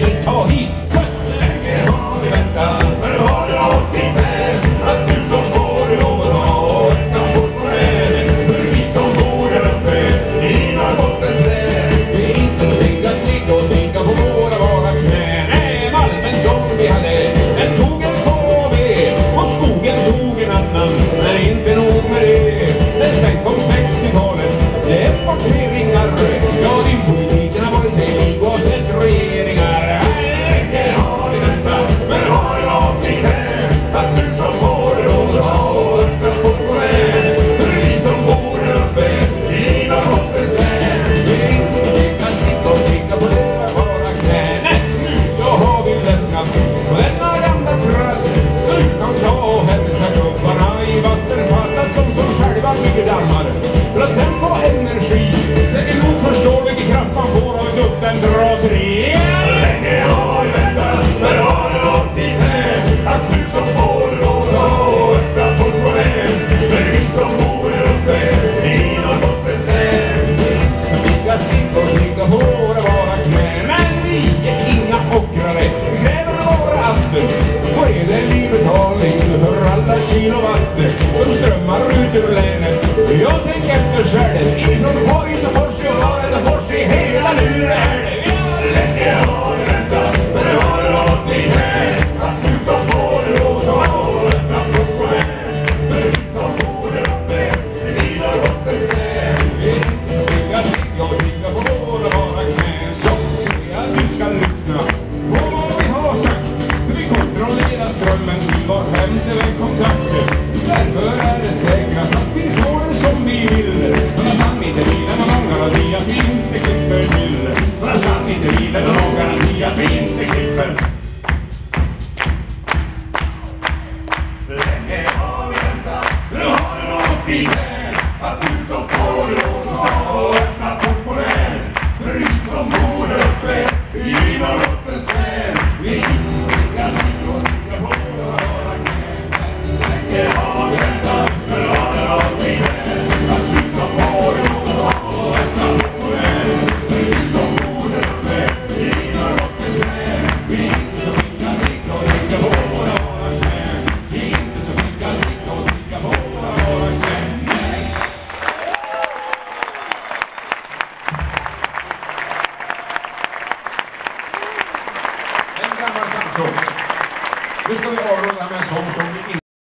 det vill ta man bygger dammar för att sen få energi. Säkert nog förstår vilken kraft man får av ett uppvärmt Länge har vi väntat, men har det nått dithän Att du som får det och att ha öppna portmonnän För vi som bor här uppe i Norrbottens län Som vi att ligga och ligga på våra bara knän Men vi är inga ockrare, vi kräver våra atter. Få edel betalning för alla kilowatt som strömmar ut ur län. Jag tänker efter själv, ifrån Borgs och Fors och fors i hela luren Länge har vi väntat, men nu har det nått dithän Att du som får det lov att ha öppna portmonnän För du som bor där uppe i Norrbottens län Vi ska ligga och ligga på våra bara knän Så säg att du ska lyssna på vad vi har sagt För vi kontrollerar strömmen till var femte vägkontakt Därför att inte klipper till. För att han inte river någon garanti att vi inte klipper. Länge har vi väntat, nu har du nått i väg Att du som får lån och öppna portmonnän Du som bor uppe i norr Cool. Dus dan gaan we naar mijn zoon,